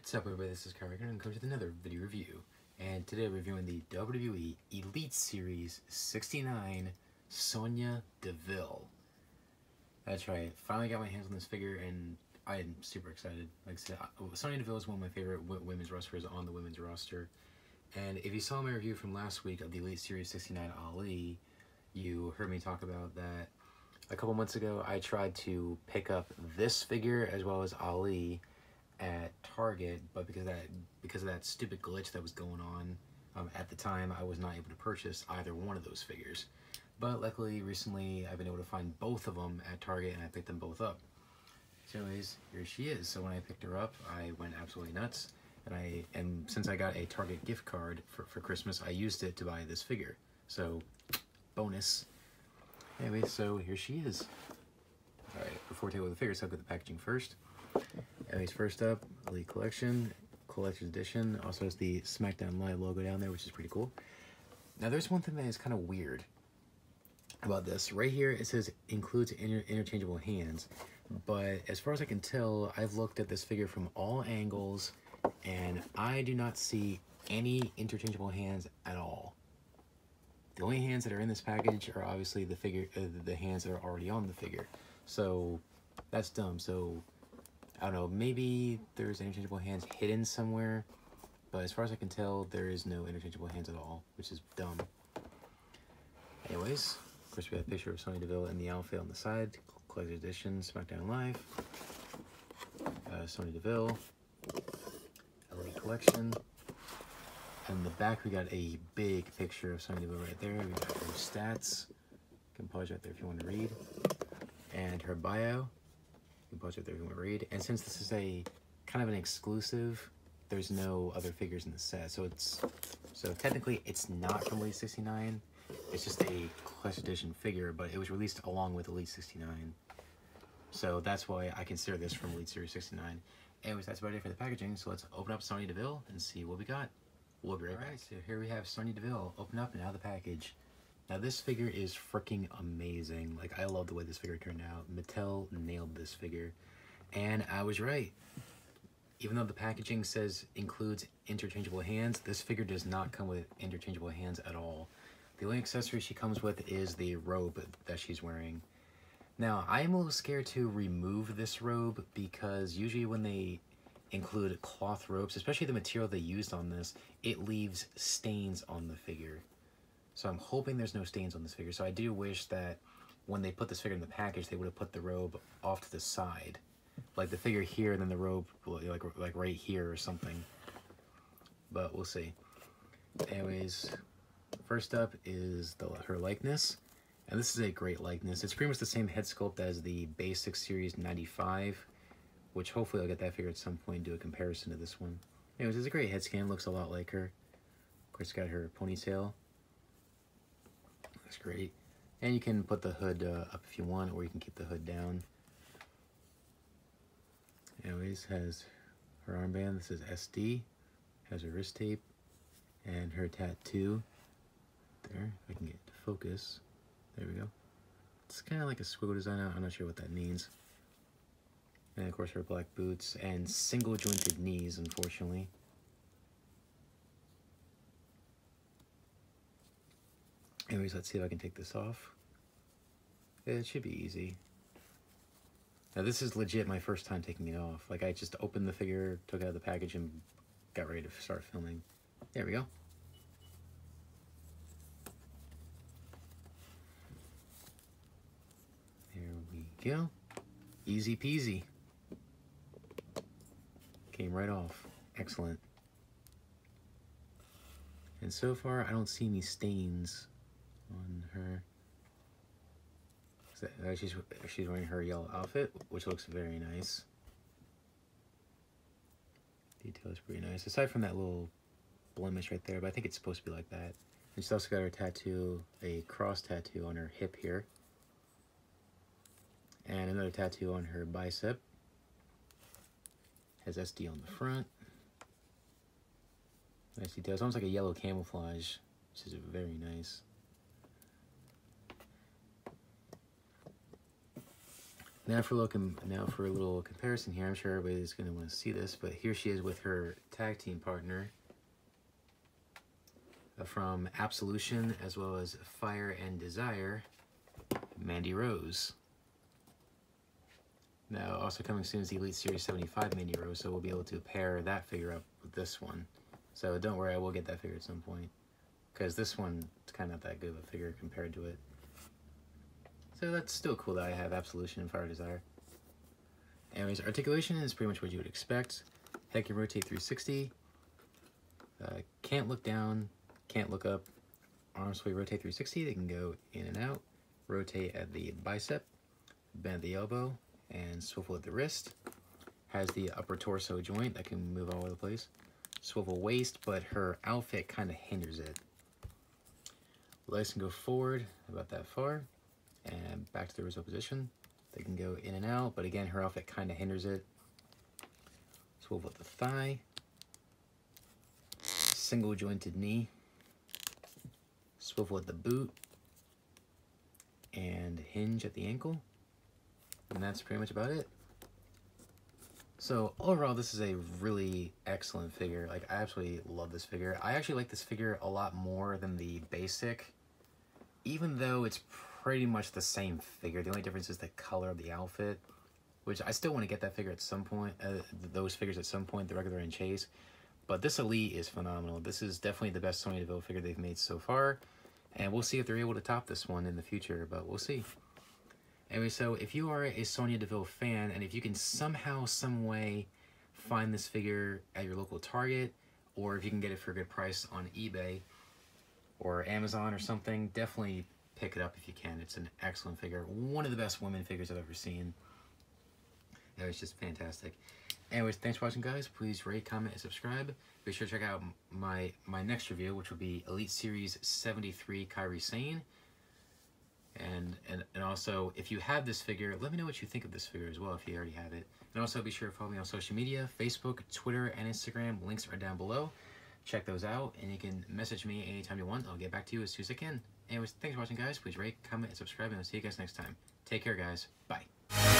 What's up everybody, this is Regan and come to another video review. And today we're reviewing the WWE Elite Series 69 Sonya Deville. That's right, finally got my hands on this figure and I am super excited. Like I said, Sonya Deville is one of my favorite women's wrestlers on the women's roster. And if you saw my review from last week of the Elite Series 69 Ali, you heard me talk about that a couple months ago I tried to pick up this figure as well as Ali at Target, but because of that because of that stupid glitch that was going on um, at the time, I was not able to purchase either one of those figures. But luckily, recently, I've been able to find both of them at Target, and I picked them both up. So anyways, here she is. So when I picked her up, I went absolutely nuts. And I and since I got a Target gift card for, for Christmas, I used it to buy this figure. So, bonus. Anyway, so here she is. Alright, before I take the figures, I'll get the packaging first. Anyways, first up, Elite Collection, Collector's Edition. Also has the SmackDown Live logo down there, which is pretty cool. Now, there's one thing that is kind of weird about this. Right here, it says includes inter interchangeable hands. But as far as I can tell, I've looked at this figure from all angles, and I do not see any interchangeable hands at all. The only hands that are in this package are obviously the figure, uh, the hands that are already on the figure. So that's dumb. So I don't know, maybe there's interchangeable hands hidden somewhere, but as far as I can tell, there is no interchangeable hands at all, which is dumb. Anyways, of course we have a picture of Sonya Deville in the outfit on the side, collector's edition, SmackDown Live, uh, Sonya Deville, Elite Collection, and the back we got a big picture of Sonya Deville right there, we got her stats, you can pause right there if you want to read, and her bio, pause it there you want to read. And since this is a kind of an exclusive, there's no other figures in the set. So it's so technically it's not from Elite 69. It's just a Clash Edition figure, but it was released along with Elite 69. So that's why I consider this from Elite Series 69. Anyways, that's about it for the packaging. So let's open up Sonya Deville and see what we got. We'll be right back. So here we have Sonya Deville. Open up and out of the package. Now this figure is freaking amazing. Like I love the way this figure turned out. Mattel nailed this figure. And I was right. Even though the packaging says includes interchangeable hands, this figure does not come with interchangeable hands at all. The only accessory she comes with is the robe that she's wearing. Now, I am a little scared to remove this robe because usually when they include cloth robes, especially the material they used on this, it leaves stains on the figure. So I'm hoping there's no stains on this figure. So I do wish that when they put this figure in the package, they would have put the robe off to the side. Like the figure here and then the robe like, like right here or something. But we'll see. Anyways, first up is the her likeness. And this is a great likeness. It's pretty much the same head sculpt as the Basic Series 95, which hopefully I'll get that figure at some point and do a comparison to this one. Anyways, it's a great head scan. Looks a lot like her. Of course, got her ponytail. Looks great. And you can put the hood uh, up if you want, or you can keep the hood down. Anyways, has her armband. This is SD. Has her wrist tape. And her tattoo. There, if I can get to focus. There we go. It's kind of like a squiggle design. I'm not sure what that means. And of course her black boots and single jointed knees, unfortunately. Anyways, let's see if I can take this off. It should be easy. Now this is legit my first time taking it off. Like I just opened the figure, took it out of the package, and got ready to start filming. There we go. There we go. Easy peasy. Came right off. Excellent. And so far, I don't see any stains on her. She's, she's wearing her yellow outfit, which looks very nice. Detail is pretty nice, aside from that little blemish right there, but I think it's supposed to be like that. And she's also got her tattoo, a cross tattoo on her hip here. And another tattoo on her bicep. Has SD on the front. Nice detail. It's almost like a yellow camouflage, which is very nice. Now for a little now for a little comparison here. I'm sure everybody's going to want to see this, but here she is with her tag team partner uh, from Absolution as well as Fire and Desire, Mandy Rose. Now, also coming soon is the Elite Series 75 Mandy Rose, so we'll be able to pair that figure up with this one. So don't worry, I will get that figure at some point. Because this one's kind of not that good of a figure compared to it. So that's still cool that I have Absolution and Fire Desire. Anyways, articulation is pretty much what you would expect. Head can rotate 360. Uh, can't look down, can't look up. Arms sway rotate 360. They can go in and out. Rotate at the bicep, bend at the elbow, and swivel at the wrist. Has the upper torso joint that can move all over the place. Swivel waist, but her outfit kind of hinders it. Legs can go forward about that far and back to the original position. They can go in and out, but again, her outfit kind of hinders it. Swivel at the thigh. Single jointed knee. Swivel at the boot. And hinge at the ankle. And that's pretty much about it. So overall, this is a really excellent figure. Like, I absolutely love this figure. I actually like this figure a lot more than the basic, even though it's pretty much the same figure. The only difference is the color of the outfit, which I still want to get that figure at some point, uh, those figures at some point, the regular and chase. But this Elite is phenomenal. This is definitely the best Sonya Deville figure they've made so far. And we'll see if they're able to top this one in the future, but we'll see. Anyway, so if you are a Sonya Deville fan, and if you can somehow, some way find this figure at your local Target, or if you can get it for a good price on eBay or Amazon or something, definitely pick it up if you can. It's an excellent figure. One of the best women figures I've ever seen. It was just fantastic. Anyways, thanks for watching, guys. Please rate, comment, and subscribe. Be sure to check out my, my next review, which will be Elite Series 73 Kairi Sane. And, and, and also, if you have this figure, let me know what you think of this figure as well, if you already have it. And also, be sure to follow me on social media, Facebook, Twitter, and Instagram. Links are down below. Check those out, and you can message me anytime you want. I'll get back to you as soon as I can. Anyways, thanks for watching, guys. Please rate, comment, and subscribe, and I'll see you guys next time. Take care, guys. Bye.